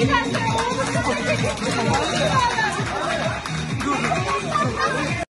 你看，我不是这些，我不知。